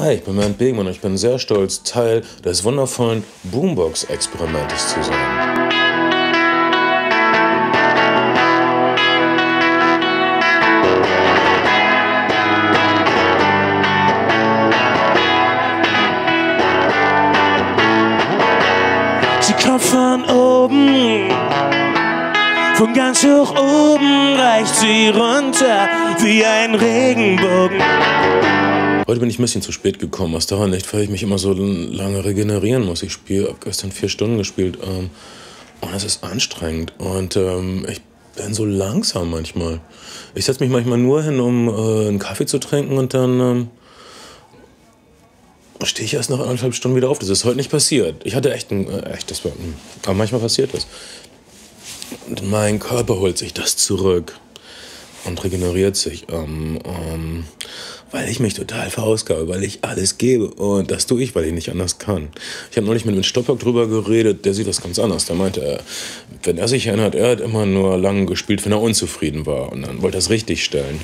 Hi, ich bin Bernd Begmann und ich bin sehr stolz, Teil des wundervollen Boombox-Experimentes zu sein. Sie kommt von oben, von ganz hoch oben reicht sie runter wie ein Regenbogen. Heute bin ich ein bisschen zu spät gekommen. Aus daran nicht, weil ich mich immer so lange regenerieren muss. Ich spiele, habe gestern vier Stunden gespielt ähm, und es ist anstrengend. Und ähm, ich bin so langsam manchmal. Ich setze mich manchmal nur hin, um äh, einen Kaffee zu trinken und dann ähm, stehe ich erst nach anderthalb Stunden wieder auf. Das ist heute nicht passiert. Ich hatte echt ein, äh, echt, das war, aber manchmal passiert das. Und mein Körper holt sich das zurück und regeneriert sich. Ähm, ähm, weil ich mich total verausgabe, weil ich alles gebe. Und das tue ich, weil ich nicht anders kann. Ich habe neulich mit einem Stoppock drüber geredet, der sieht das ganz anders. Der meinte, er, wenn er sich erinnert, er hat immer nur lang gespielt, wenn er unzufrieden war. Und dann wollte er es richtig stellen.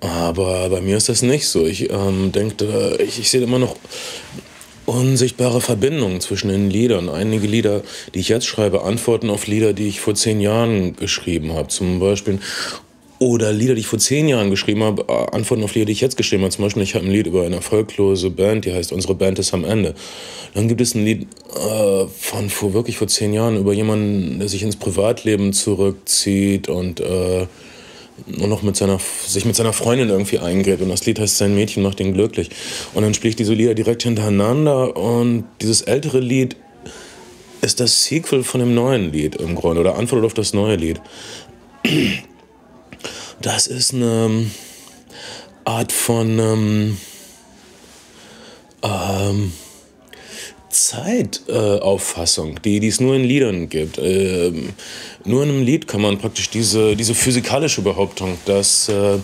Aber bei mir ist das nicht so. Ich ähm, denke, ich, ich sehe immer noch unsichtbare Verbindungen zwischen den Liedern. Einige Lieder, die ich jetzt schreibe, antworten auf Lieder, die ich vor zehn Jahren geschrieben habe. Zum Beispiel oder Lieder, die ich vor zehn Jahren geschrieben habe, äh, Antworten auf Lieder, die ich jetzt geschrieben habe. Zum Beispiel, ich habe ein Lied über eine erfolglose Band, die heißt Unsere Band ist am Ende. Dann gibt es ein Lied äh, von vor wirklich vor zehn Jahren über jemanden, der sich ins Privatleben zurückzieht und äh, nur noch mit seiner, sich mit seiner Freundin irgendwie eingräbt. Und das Lied heißt Sein Mädchen macht ihn glücklich. Und dann spiele ich diese Lieder direkt hintereinander. Und dieses ältere Lied ist das Sequel von dem neuen Lied im Grunde oder Antwort auf das neue Lied. Das ist eine Art von ähm, ähm, Zeitauffassung, äh, die, die es nur in Liedern gibt. Ähm, nur in einem Lied kann man praktisch diese, diese physikalische Behauptung, dass äh,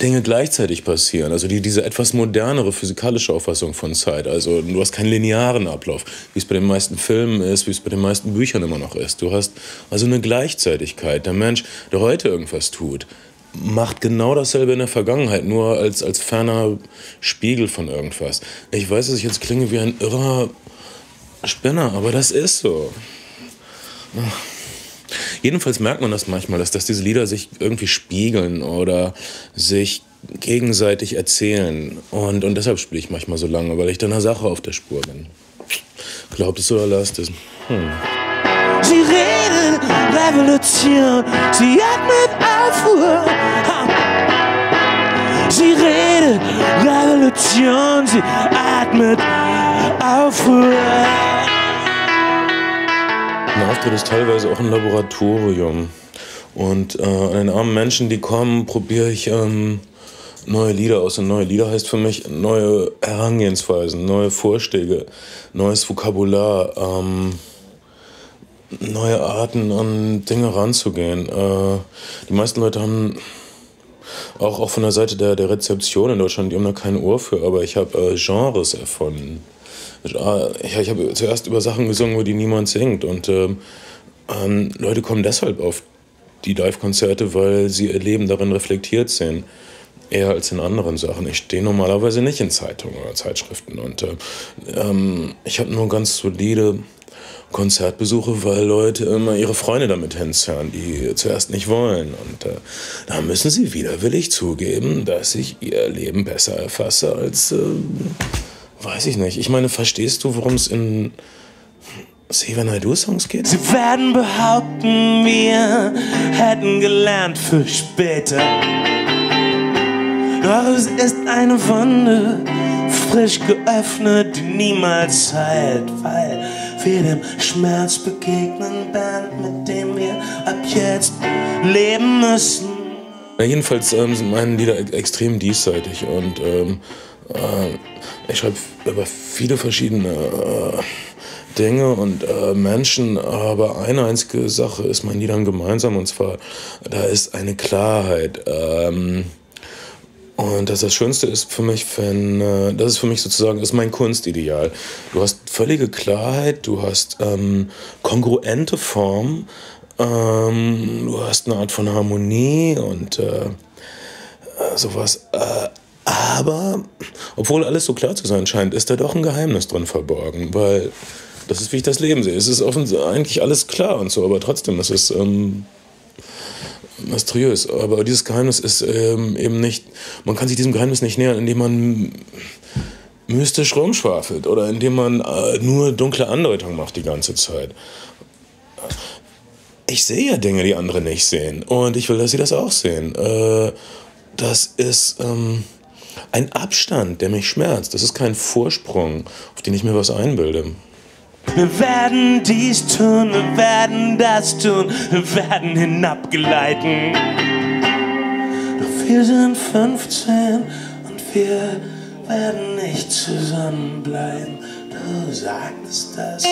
Dinge gleichzeitig passieren. Also die, diese etwas modernere physikalische Auffassung von Zeit. Also du hast keinen linearen Ablauf, wie es bei den meisten Filmen ist, wie es bei den meisten Büchern immer noch ist. Du hast also eine Gleichzeitigkeit. Der Mensch, der heute irgendwas tut, macht genau dasselbe in der Vergangenheit, nur als, als ferner Spiegel von irgendwas. Ich weiß, dass ich jetzt klinge wie ein irrer Spinner, aber das ist so. Jedenfalls merkt man das manchmal, dass, dass diese Lieder sich irgendwie spiegeln oder sich gegenseitig erzählen. Und, und deshalb spiele ich manchmal so lange, weil ich dann einer Sache auf der Spur bin. Glaubt es oder lasst es. Hm. Sie redet Revolution, sie atmet Aufruhr. Sie redet Revolution, sie atmet Aufruhr. Ein Auftritt ist teilweise auch ein Laboratorium. Und äh, an den armen Menschen, die kommen, probiere ich ähm, neue Lieder aus. Und neue Lieder heißt für mich neue Herangehensweisen, neue Vorschläge, neues Vokabular, ähm, neue Arten an Dinge ranzugehen. Äh, die meisten Leute haben auch, auch von der Seite der, der Rezeption in Deutschland, die haben da kein Ohr für, aber ich habe äh, Genres erfunden. Ja, ich habe zuerst über Sachen gesungen, über die niemand singt. Und ähm, ähm, Leute kommen deshalb auf die Live-Konzerte, weil sie ihr Leben darin reflektiert sehen. Eher als in anderen Sachen. Ich stehe normalerweise nicht in Zeitungen oder Zeitschriften. Und äh, ähm, ich habe nur ganz solide Konzertbesuche, weil Leute immer ihre Freunde damit hinzerren, die zuerst nicht wollen. Und äh, da müssen sie widerwillig zugeben, dass ich ihr Leben besser erfasse als, äh, weiß ich nicht. Ich meine, verstehst du, worum es in Save I Songs geht? Sie werden behaupten, wir hätten gelernt für später. Doch es ist eine Wunde, frisch geöffnet, die niemals heilt, weil wir dem Schmerz begegnen, Band, mit dem wir ab jetzt leben müssen. Ja, jedenfalls ähm, sind meine Lieder extrem diesseitig und ähm, äh, ich schreibe über viele verschiedene äh, Dinge und äh, Menschen, aber eine einzige Sache ist meinen Liedern gemeinsam und zwar, da ist eine Klarheit. Ähm, und das, das Schönste ist für mich, wenn, äh, das ist für mich sozusagen, ist mein Kunstideal. Du hast völlige Klarheit, du hast ähm, kongruente Form, ähm, du hast eine Art von Harmonie und äh, sowas. Äh, Aber obwohl alles so klar zu sein scheint, ist da doch ein Geheimnis drin verborgen, weil das ist, wie ich das Leben sehe. Es ist eigentlich alles klar und so, aber trotzdem ist es ähm, mysteriös. Aber dieses Geheimnis ist ähm, eben nicht, man kann sich diesem Geheimnis nicht nähern, indem man mystisch rumschwafelt oder indem man äh, nur dunkle Andeutungen macht die ganze Zeit. Ich sehe ja Dinge, die andere nicht sehen. Und ich will, dass sie das auch sehen. Äh, das ist ähm, ein Abstand, der mich schmerzt. Das ist kein Vorsprung, auf den ich mir was einbilde. Wir werden dies tun, wir werden das tun, wir werden hinabgeleiten. Doch wir sind 15 und wir werden nicht zusammenbleiben. Du sagtest das,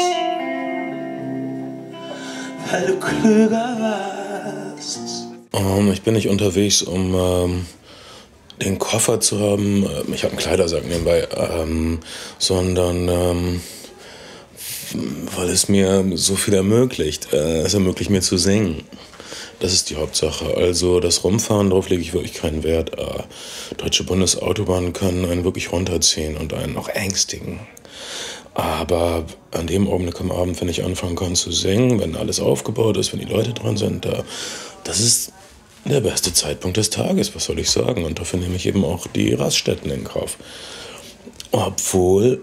weil du klüger warst. Um, ähm, ich bin nicht unterwegs, um ähm, den Koffer zu haben. Ähm, ich habe einen Kleidersack nebenbei, ähm, sondern ähm, weil es mir so viel ermöglicht. Äh, es ermöglicht mir zu singen. Das ist die Hauptsache. Also das Rumfahren, darauf lege ich wirklich keinen Wert. Äh, deutsche Bundesautobahnen können einen wirklich runterziehen und einen auch ängstigen. Aber an dem Augenblick am Abend, wenn ich anfangen kann zu singen, wenn alles aufgebaut ist, wenn die Leute dran sind, da, das ist der beste Zeitpunkt des Tages, was soll ich sagen? Und dafür nehme ich eben auch die Raststätten in Kauf. Obwohl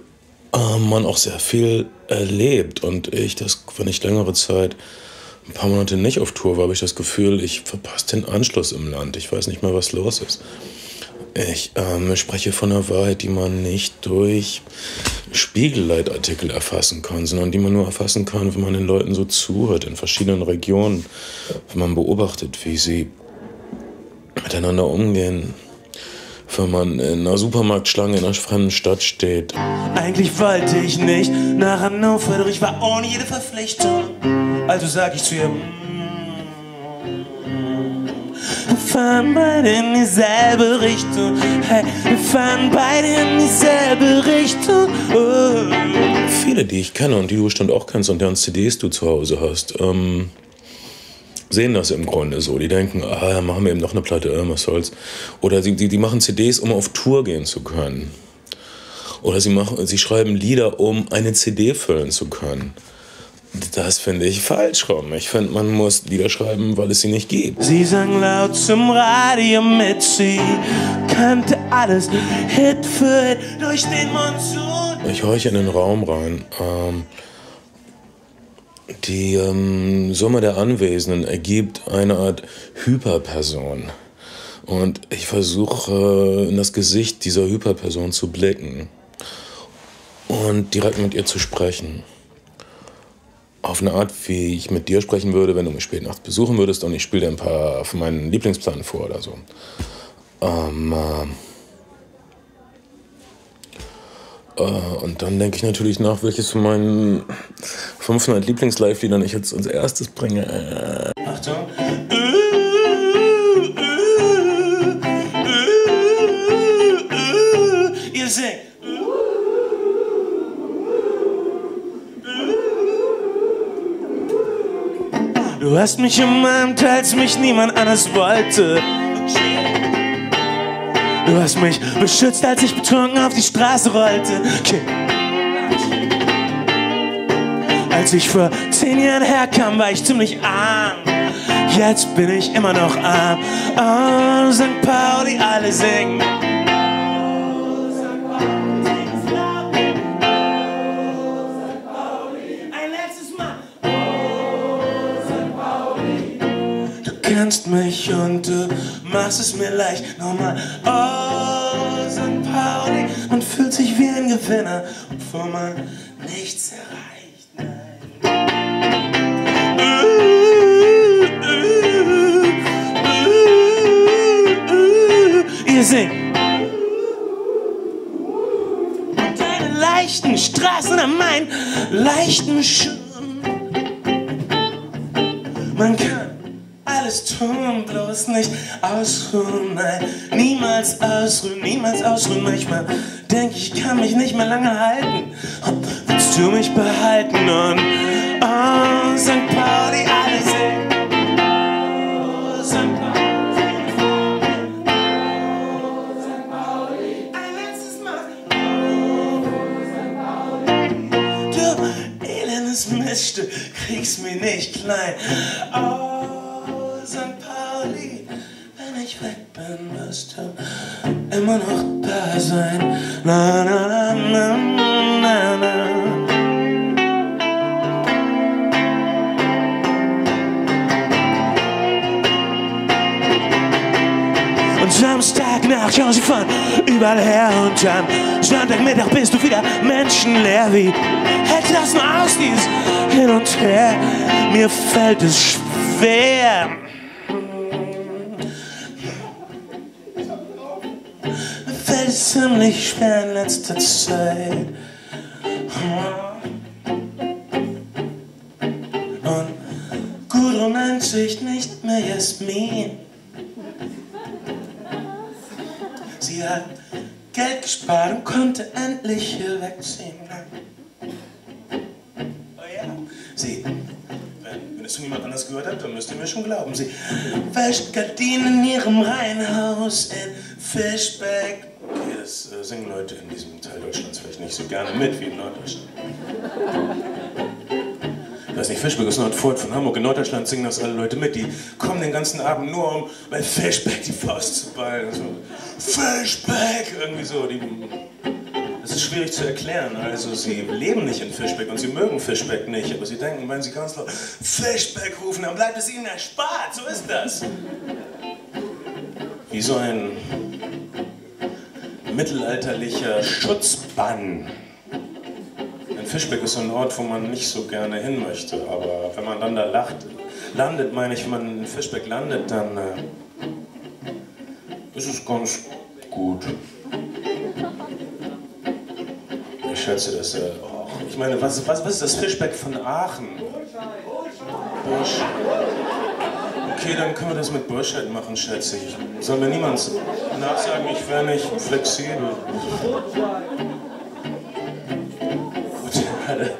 äh, man auch sehr viel erlebt und ich das, wenn ich längere Zeit ein paar Monate nicht auf Tour war, habe ich das Gefühl, ich verpasse den Anschluss im Land. Ich weiß nicht mehr, was los ist. Ich ähm, spreche von einer Wahrheit, die man nicht durch Spiegelleitartikel erfassen kann, sondern die man nur erfassen kann, wenn man den Leuten so zuhört in verschiedenen Regionen, wenn man beobachtet, wie sie miteinander umgehen, wenn man in einer Supermarktschlange in einer fremden Stadt steht. Eigentlich wollte ich nicht nach Hannover, doch ich war ohne jede Verpflichtung. Also sag ich zu ihr, wir fahren beide in dieselbe Richtung. Hey, wir fahren beide in dieselbe Richtung. Oh. Viele, die ich kenne und die du bestimmt auch kennst und deren CDs du zu Hause hast, ähm, sehen das im Grunde so. Die denken, ah, machen wir eben noch eine Platte, äh, was soll's. Oder die, die, die machen CDs, um auf Tour gehen zu können. Oder sie, machen, sie schreiben Lieder, um eine CD füllen zu können. Das finde ich falsch rum. Ich finde, man muss Lieder schreiben, weil es sie nicht gibt. Sie sang laut zum Radio mit, sie kannte alles Hit für Hit durch den Monsun. Ich horche in den Raum rein. Ähm, die ähm, Summe der Anwesenden ergibt eine Art Hyperperson. Und ich versuche äh, in das Gesicht dieser Hyperperson zu blicken und direkt mit ihr zu sprechen. Auf eine Art, wie ich mit dir sprechen würde, wenn du mich spät nachts besuchen würdest und ich spiele dir ein paar von meinen Lieblingsplanen vor oder so. Ähm, äh, äh, und dann denke ich natürlich nach, welches von meinen 500 Lieblings-Live-Liedern ich jetzt als erstes bringe. Achtung. Ihr singt. Du hast mich umarmt, als mich niemand anders wollte. Du hast mich beschützt, als ich betrunken auf die Straße rollte. Okay. Als ich vor zehn Jahren herkam, war ich ziemlich arm. Jetzt bin ich immer noch arm. Oh, St. Pauli, alle singen. kennst mich und du machst es mir leicht. Nochmal, oh, St. Pauli, man fühlt sich wie ein Gewinner, obwohl man nichts erreicht. Leichten Straßen an meinen leichten Schuhen. Man kann alles tun, bloß nicht ausruhen, nein, niemals ausruhen, niemals ausruhen. Manchmal denk ich, kann mich nicht mehr lange halten. Willst du mich behalten? Und oh, St. Pauli, Miststück, kriegst mich nicht klein. Oh, St. Pauli, wenn ich weg bin, wirst du immer noch da sein. Na, na, na, na, na, na. Und Samstagnacht schauen sie von überall her und dann Sonntagmittag bist du wieder menschenleer wie hält das nur aus, dieses Hin und Her. Mir fällt es schwer. Mir fällt es ziemlich schwer in letzter Zeit. Und Gudrun nennt sich nicht mehr Jasmin. Hat Geld gespart und konnte endlich hier wegziehen. Oh ja. Sie, wenn, wenn es von niemand anders gehört hat, dann müsst ihr mir schon glauben. Sie wäscht Gardinen in ihrem Reihenhaus in Fischbeck. Okay, das äh, singen Leute in diesem Teil Deutschlands vielleicht nicht so gerne mit wie in Norddeutschland. Ich weiß nicht, Fischbeck ist Nordfurt von Hamburg. In Norddeutschland singen das alle Leute mit. Die kommen den ganzen Abend nur um bei Fischbeck die Faust zu ballen. So, Fischbeck! Irgendwie so. Die, das ist schwierig zu erklären. Also, sie leben nicht in Fischbeck und sie mögen Fischbeck nicht. Aber sie denken, wenn sie ganz laut Fischbeck rufen, dann bleibt es ihnen erspart. So ist das. Wie so ein mittelalterlicher Schutzbann. Fischbeck ist so ein Ort, wo man nicht so gerne hin möchte. Aber wenn man dann da lacht, landet, meine ich, wenn man in Fischbeck landet, dann äh, ist es ganz gut. Ich schätze das. Äh. Ich meine, was, was, was ist das Fischbeck von Aachen? Bursch. Okay, dann können wir das mit Burscheid machen, schätze ich. Soll mir niemand nachsagen, ich wäre nicht flexibel. Gute Erde.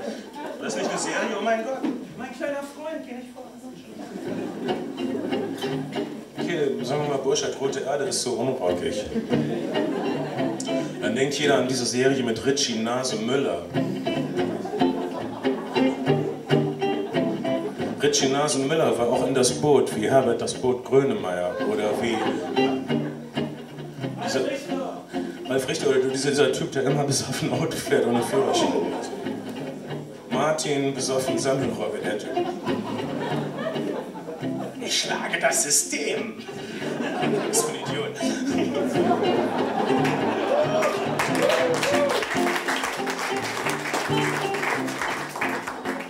Das ist nicht eine Serie? Oh mein Gott. Mein kleiner Freund, geh nicht vor. Okay, sagen wir mal, Burscheid, Rote Erde ist so unrockig. Dann denkt jeder an diese Serie mit Richie Nase Müller. Richie Nasen Müller war auch in das Boot, wie Herbert das Boot Grönemeyer oder wie dieser, Ralf Richter oder dieser, dieser Typ, der immer besoffen Auto fährt ohne Führerschein. Martin besoffen Sammelrohr, der. Ich schlage das System. Das ist ein Idiot.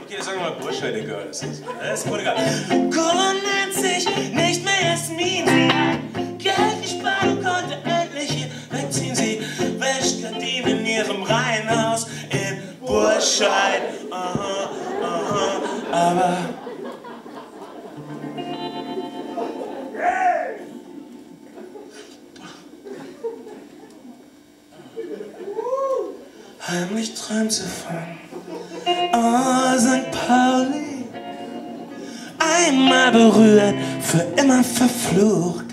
Okay, sagen wir mal Burscheid, egal. Das ist, das egal. Heimlich träumt sie von Oh, St. Pauli, einmal berührt, für immer verflucht,